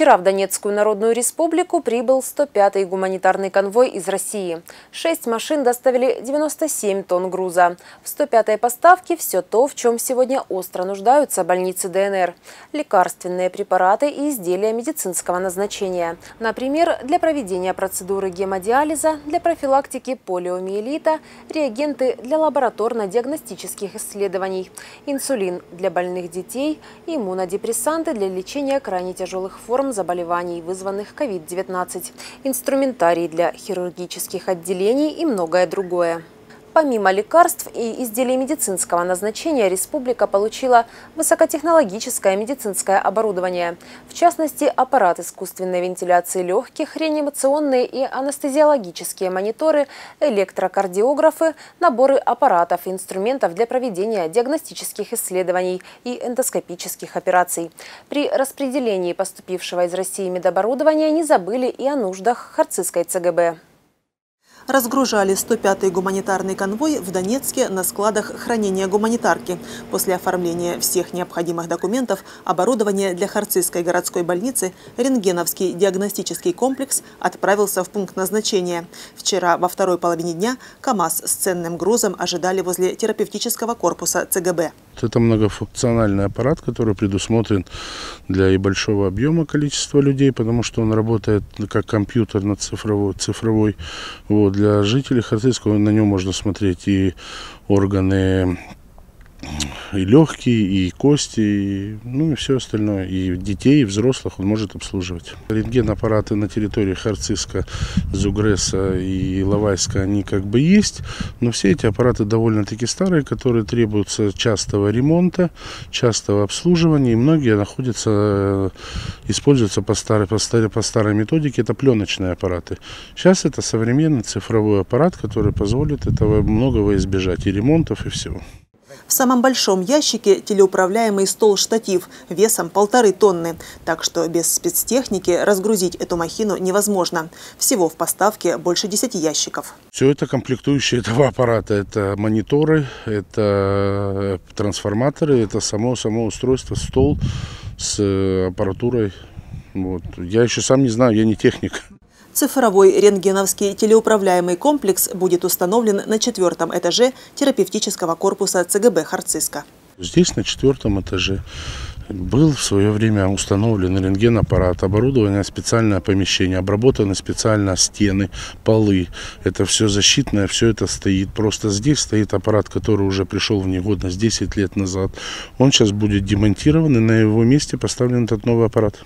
Вчера в Донецкую Народную Республику прибыл 105-й гуманитарный конвой из России. Шесть машин доставили 97 тонн груза. В 105-й поставке все то, в чем сегодня остро нуждаются больницы ДНР. Лекарственные препараты и изделия медицинского назначения. Например, для проведения процедуры гемодиализа, для профилактики полиомиелита, реагенты для лабораторно-диагностических исследований, инсулин для больных детей, иммунодепрессанты для лечения крайне тяжелых форм заболеваний, вызванных COVID-19, инструментарий для хирургических отделений и многое другое. Помимо лекарств и изделий медицинского назначения, республика получила высокотехнологическое медицинское оборудование. В частности, аппарат искусственной вентиляции легких, реанимационные и анестезиологические мониторы, электрокардиографы, наборы аппаратов и инструментов для проведения диагностических исследований и эндоскопических операций. При распределении поступившего из России медоборудования не забыли и о нуждах Харцизской ЦГБ разгружали 105-й гуманитарный конвой в Донецке на складах хранения гуманитарки. После оформления всех необходимых документов оборудование для Харцизской городской больницы рентгеновский диагностический комплекс отправился в пункт назначения. Вчера во второй половине дня КАМАЗ с ценным грузом ожидали возле терапевтического корпуса ЦГБ. Это многофункциональный аппарат, который предусмотрен для и большого объема количества людей, потому что он работает как компьютер на цифровой, цифровой вот, для жителей Хартыцкого на нем можно смотреть и органы и легкие, и кости, и, ну и все остальное. И детей, и взрослых он может обслуживать. Рентген-аппараты на территории Харциска, Зугреса и Лавайска, они как бы есть, но все эти аппараты довольно-таки старые, которые требуются частого ремонта, частого обслуживания, и многие находятся, э, используются по старой, по старой, по старой методике, это пленочные аппараты. Сейчас это современный цифровой аппарат, который позволит этого многого избежать, и ремонтов, и всего. В самом большом ящике телеуправляемый стол-штатив весом полторы тонны. Так что без спецтехники разгрузить эту махину невозможно. Всего в поставке больше 10 ящиков. Все это комплектующие этого аппарата. Это мониторы, это трансформаторы, это само, само устройство, стол с аппаратурой. Вот. Я еще сам не знаю, я не техник. Цифровой рентгеновский телеуправляемый комплекс будет установлен на четвертом этаже терапевтического корпуса ЦГБ «Харциска». Здесь на четвертом этаже был в свое время установлен рентген-аппарат, оборудование специальное помещение, обработаны специально стены, полы. Это все защитное, все это стоит. Просто здесь стоит аппарат, который уже пришел в негодность 10 лет назад. Он сейчас будет демонтирован, и на его месте поставлен этот новый аппарат.